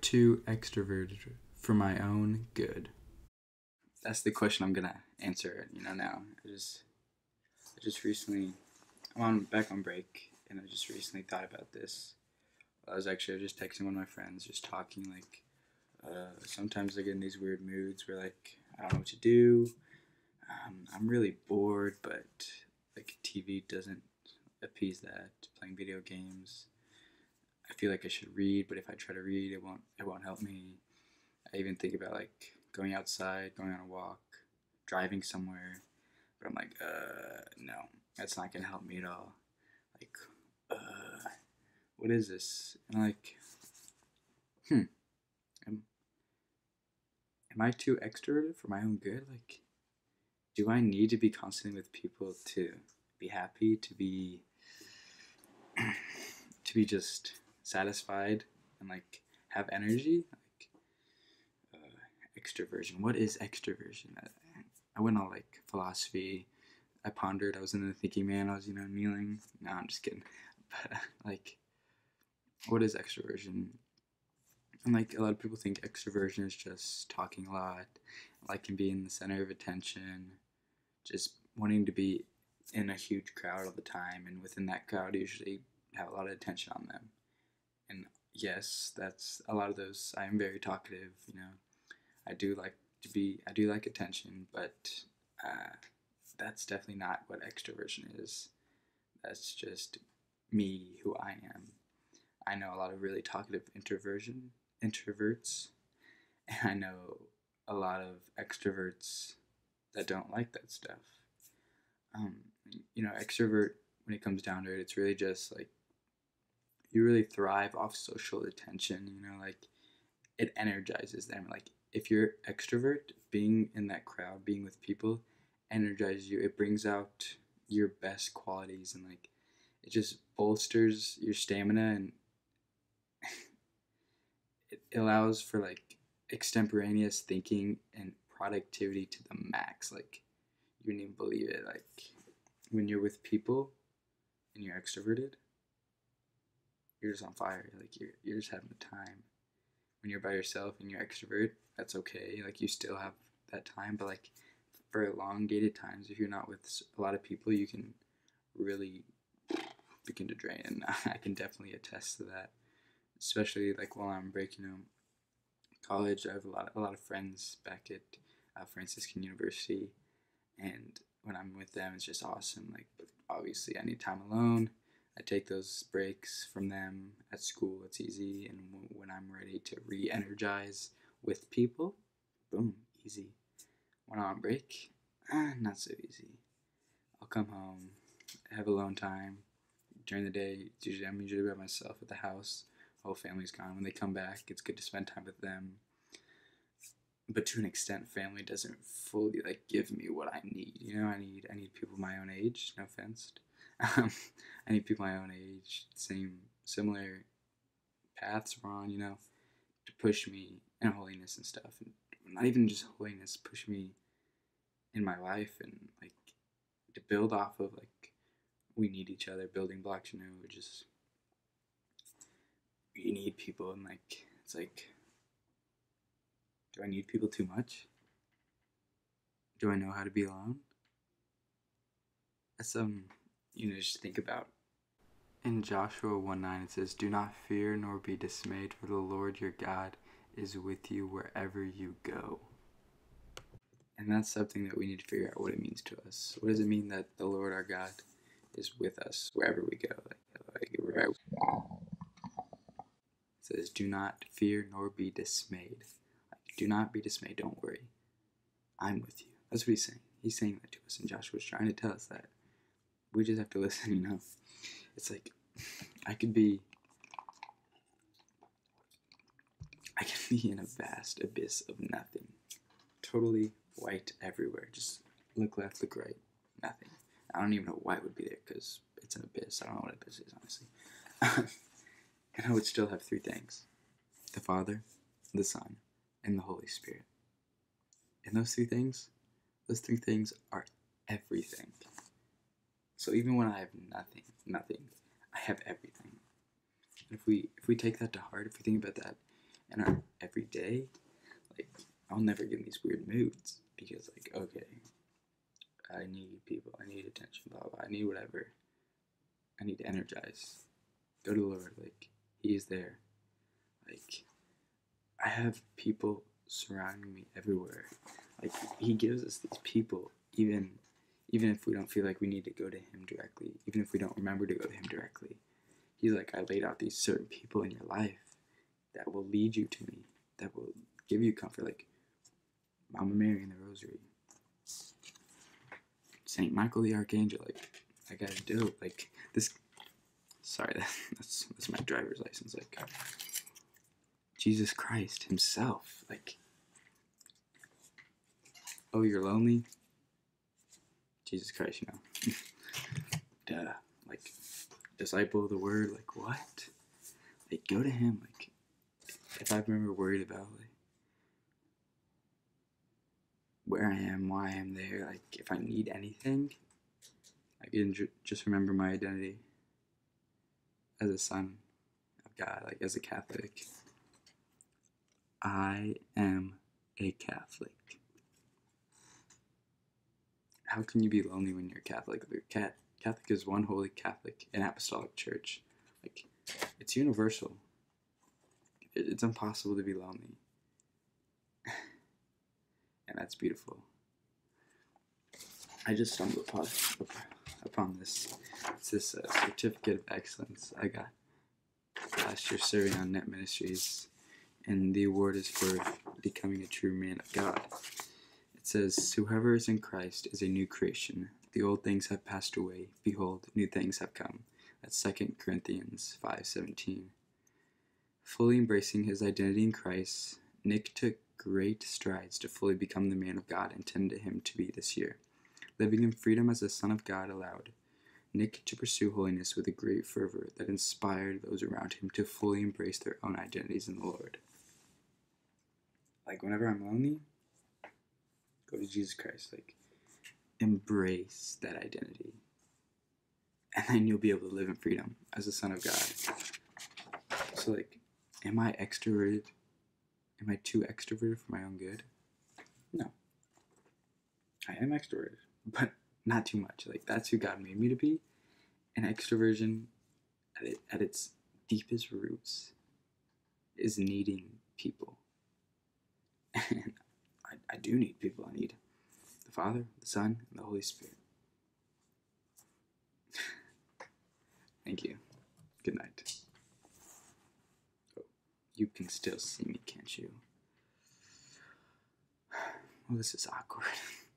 too extroverted for my own good? That's the question I'm gonna answer. You know now. I just, I just recently, I'm on back on break, and I just recently thought about this. I was actually just texting one of my friends, just talking like. Uh, sometimes I get in these weird moods where like I don't know what to do. Um, I'm really bored, but like TV doesn't appease that. Playing video games. I feel like I should read, but if I try to read, it won't it won't help me. I even think about like going outside, going on a walk, driving somewhere, but I'm like, uh, no, that's not gonna help me at all. Like, uh, what is this? And like, hmm, am, am I too extroverted for my own good? Like, do I need to be constantly with people to be happy, to be, to be just satisfied and like have energy? Like, uh, extroversion. What is extroversion? I, I went on like philosophy. I pondered. I was in the thinking man. I was, you know, kneeling. No, I'm just kidding. But like, what is extroversion? And like a lot of people think extroversion is just talking a lot, liking being the center of attention, just wanting to be in a huge crowd all the time, and within that crowd, usually have a lot of attention on them. And yes, that's a lot of those. I am very talkative, you know. I do like to be, I do like attention, but uh, that's definitely not what extroversion is. That's just me, who I am. I know a lot of really talkative introversion introverts, and I know a lot of extroverts that don't like that stuff. Um, you know, extrovert when it comes down to it, it's really just like you really thrive off social attention. You know, like it energizes them. Like if you're extrovert, being in that crowd, being with people, energizes you. It brings out your best qualities and like it just bolsters your stamina and it allows for like extemporaneous thinking and productivity to the max. Like you wouldn't even believe it. Like when you're with people and you're extroverted, you're just on fire. Like you're you're just having the time. When you're by yourself and you're extrovert, that's okay. Like you still have that time, but like for elongated times, if you're not with a lot of people, you can really begin to drain. And I can definitely attest to that, especially like while I'm breaking you know, college. I have a lot of, a lot of friends back at uh, Franciscan University, and when I'm with them, it's just awesome. Like obviously, I need time alone. I take those breaks from them at school. It's easy, and w- when I'm ready to re-energize with people, boom, easy. When I'm on break, ah, not so easy. I'll come home, have alone time. During the day, usually I'm usually by myself at the house. Whole family's gone. When they come back, it's good to spend time with them. But to an extent, family doesn't fully like give me what I need. You know, I need I need people my own age. No offense. Um, I need people my own age, same similar paths we're on. You know, to push me in holiness and stuff, and not even just holiness, push me in my life and like to build off of like we need each other building blocks you know just you need people and like it's like do i need people too much do i know how to be alone that's um you know just think about in joshua 1 9 it says do not fear nor be dismayed for the lord your god is with you wherever you go and that's something that we need to figure out what it means to us what does it mean that the lord our god is with us wherever we go like, like wherever says, Do not fear nor be dismayed. Like, do not be dismayed, don't worry. I'm with you. That's what he's saying. He's saying that to us, and Joshua's trying to tell us that. We just have to listen, you know? It's like, I could be. I could be in a vast abyss of nothing. Totally white everywhere. Just look left, look right. Nothing. I don't even know why it would be there because it's an abyss. I don't know what abyss is, honestly. and I would still have three things the Father, the Son, and the Holy Spirit. And those three things, those three things are everything. So even when I have nothing, nothing, I have everything. And if we if we take that to heart, if we think about that, in our everyday, like I'll never get in these weird moods because like okay, I need people, I need attention, blah blah, I need whatever. I need to energize. Go to the Lord, like He is there. Like I have people surrounding me everywhere. Like He gives us these people, even even if we don't feel like we need to go to Him directly, even if we don't remember to go to Him directly. He's like, I laid out these certain people in your life that will lead you to me, that will give you comfort, like Mama Mary in the Rosary, Saint Michael the Archangel. Like, I gotta do like this. Sorry, that's that's my driver's license. Like, Jesus Christ Himself. Like, oh, you're lonely. Jesus Christ, you know. Duh. Like, disciple of the word. Like, what? Like, go to Him. Like, if I've ever worried about like where I am, why I am there, like if I need anything, I can ju- just remember my identity as a son of God, like as a Catholic. I am a Catholic. How can you be lonely when you're Catholic? The cat Catholic is one holy Catholic and apostolic church. Like it's universal. It- It's impossible to be lonely. and that's beautiful. I just stumbled upon, upon this. It's this uh, certificate of excellence I got last year serving on Net Ministries, and the award is for becoming a true man of God. Says, Whoever is in Christ is a new creation. The old things have passed away. Behold, new things have come. That's 2 Corinthians 5.17. Fully embracing his identity in Christ, Nick took great strides to fully become the man of God intended him to be this year. Living in freedom as a son of God allowed Nick to pursue holiness with a great fervor that inspired those around him to fully embrace their own identities in the Lord. Like whenever I'm lonely, go to Jesus Christ. Like embrace that identity. And then you'll be able to live in freedom as a son of God. So like, am I extroverted? Am I too extroverted for my own good? No. I am extroverted, but not too much. Like that's who God made me to be. And extroversion, at, it, at its deepest roots, is needing people. And I do need people. I need the Father, the Son, and the Holy Spirit. Thank you. Good night. Oh, you can still see me, can't you? Well, this is awkward.